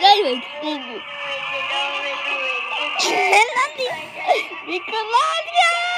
Ludwig. Melody. Nickelodeon.